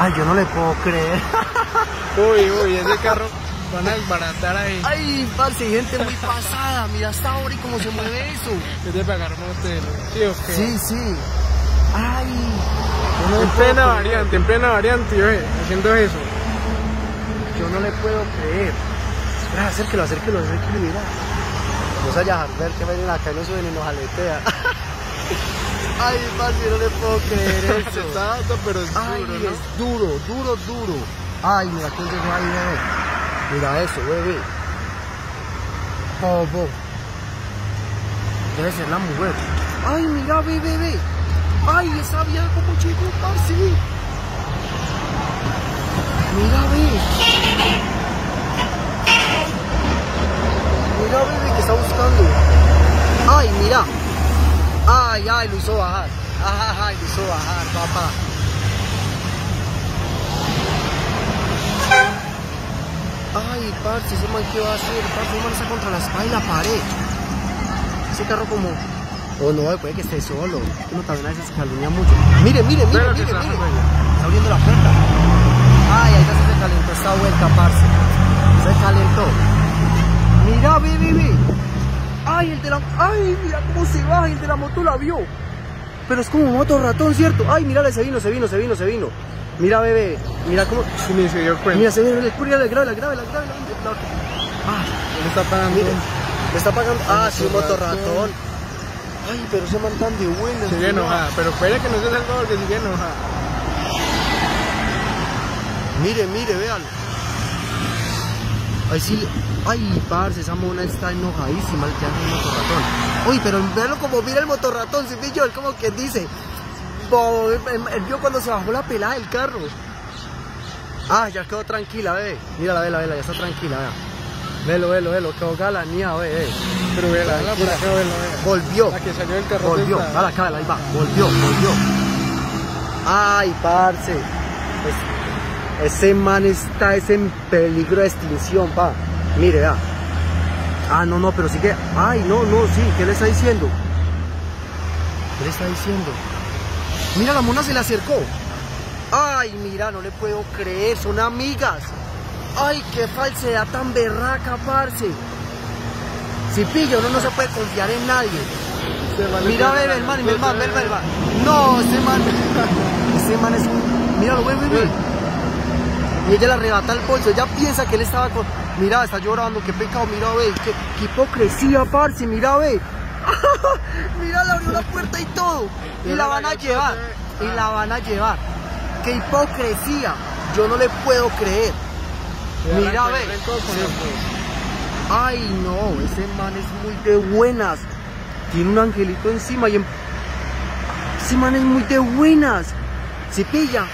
Ay, yo no le puedo creer. Uy, uy, ese carro van a desbaratar ahí. Ay, parce, hay gente muy pasada. Mira hasta ahora y cómo se mueve eso. Es de pagar motel. ¿Sí o qué? Sí, sí. Ay. yo no En plena creer. variante, en plena variante, oye, haciendo eso. Yo no le puedo creer. Espera, acérquelo, acérquelo, acérquelo, mira. Se vaya a ver que vienen acá y no suben y nos aletea. Ay, parce, no le puedo creer Se eso. está dando, pero es Ay, duro, ¿no? es duro, duro, duro. Ay, mira quién llegó ahí, bebé. Mira eso, bebé. Bobo. Debe ser la mujer. Ay, mira, bebé, bebé. Ay, esa vieja como llegó, parce. Mira, ve. Mira, bebé, que está buscando. Ay, mira. Ay, ay, lo hizo bajar. Ay, ay, lo hizo bajar, papá. Ay, parce, ese man qué va a hacer, parce, ese man está contra la espalda y la pared. Ese carro como... O no, puede que esté solo. Uno también a veces calumnia mucho. Mire, mire, mire, Pero que mire, mire. Está abriendo la puerta. Ay, ahí ya se calentó esta vuelta, parce. Se calentó. Mira, ve, ve, ve. Ay, el de la... Ay, mira cómo se baja, el de la moto la vio. Pero es como moto ratón, ¿cierto? Ay, mira, se vino, se vino, se vino, se vino. Mira, bebé, mira cómo... Sí, ni se dio cuenta. Mira, se viene, mira, grábela, grábela, grábela. Ah, Él está pagando. mire, me está pagando... Ah, sí, un motorratón. motorratón. Ay, pero ese man tan de buenas. Sigue enojada, pero espere que no se salga porque sigue enojada. Mire, mire, véalo. Ay, sí, le- ay, parce, esa mona está enojadísima el que hace el motorratón. Uy, pero véalo como mira el motorratón, si pillo, él como que dice. Bo- Él, él vio cuando se bajó la pelada del carro. Ah, ya quedó tranquila, ve. Mírala, vela, vela, ya está tranquila, vea. Velo, velo, velo, quedó galanía, ve, ve. Pero vela, la por acá, vela, vela. Volvió. La que salió del carro. Volvió, dale acá, ahí va, volvió, volvió. Ay, parce. Es- ese man está es en peligro de extinción, pa. Mire, vea. Ah, no, no, pero sí que. Ay, no, no, sí, ¿qué le está diciendo? ¿Qué le está diciendo? Mira, la mona se le acercó. Ay, mira, no le puedo creer, son amigas. Ay, qué falsedad tan berraca, parce. Si pillo, uno no se puede confiar en nadie. Le Mira, ve, ve, ve, ve, va. No, ese man, ese man es un... Míralo, ve, ve, ve. Y ella le arrebata el bolso, ella piensa que él estaba con... Mira, está llorando, qué pecado, mira, ve, qué, qué hipocresía, parce, mira, ve. mira, le abrió la puerta y todo. Y la van a llevar, y la van a llevar. Qué hipocresía, yo no le puedo creer. Mira, ve. Ay, no, ese man es muy de buenas. Tiene un angelito encima y en... ese man es muy de buenas. Si pilla,